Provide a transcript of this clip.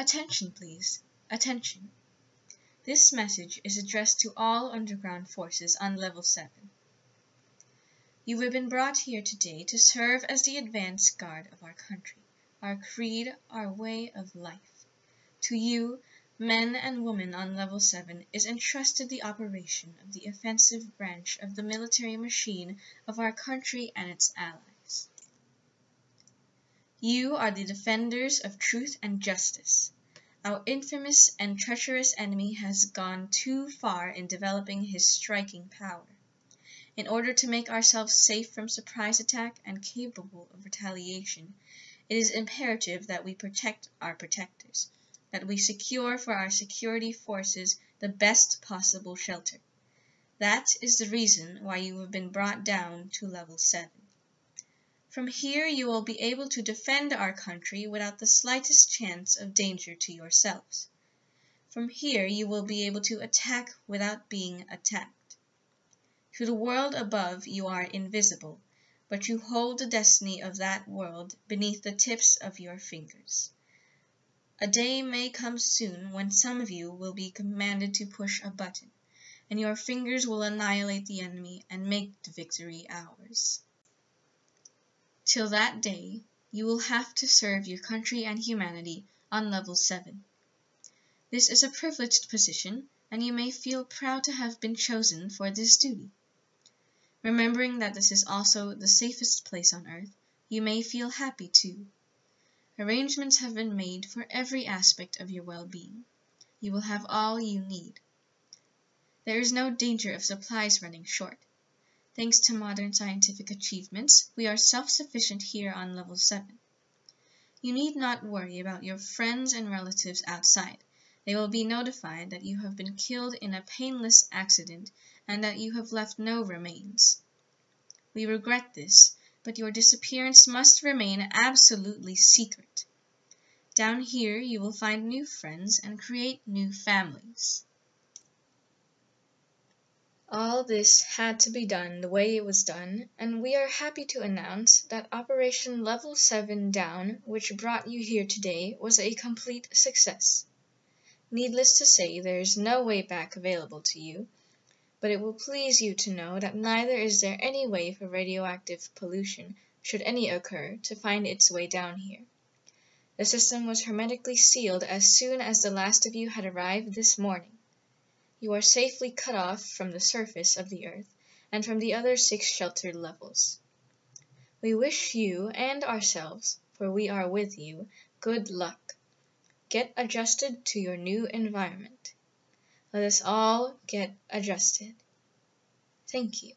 Attention, please. Attention. This message is addressed to all underground forces on Level 7. You have been brought here today to serve as the advance guard of our country, our creed, our way of life. To you, men and women on Level 7, is entrusted the operation of the offensive branch of the military machine of our country and its allies. You are the defenders of truth and justice. Our infamous and treacherous enemy has gone too far in developing his striking power. In order to make ourselves safe from surprise attack and capable of retaliation, it is imperative that we protect our protectors, that we secure for our security forces the best possible shelter. That is the reason why you have been brought down to Level 7. From here you will be able to defend our country without the slightest chance of danger to yourselves. From here you will be able to attack without being attacked. To the world above you are invisible, but you hold the destiny of that world beneath the tips of your fingers. A day may come soon when some of you will be commanded to push a button, and your fingers will annihilate the enemy and make the victory ours. Till that day you will have to serve your country and humanity on Level 7. This is a privileged position, and you may feel proud to have been chosen for this duty. Remembering that this is also the safest place on earth, you may feel happy too. Arrangements have been made for every aspect of your well being. You will have all you need. There is no danger of supplies running short. Thanks to modern scientific achievements, we are self-sufficient here on Level 7. You need not worry about your friends and relatives outside. They will be notified that you have been killed in a painless accident and that you have left no remains. We regret this, but your disappearance must remain absolutely secret. Down here you will find new friends and create new families. All this had to be done the way it was done, and we are happy to announce that Operation Level 7 Down, which brought you here today, was a complete success. Needless to say, there is no way back available to you, but it will please you to know that neither is there any way for radioactive pollution, should any occur, to find its way down here. The system was hermetically sealed as soon as the last of you had arrived this morning you are safely cut off from the surface of the earth and from the other six sheltered levels. We wish you and ourselves, for we are with you, good luck. Get adjusted to your new environment. Let us all get adjusted. Thank you.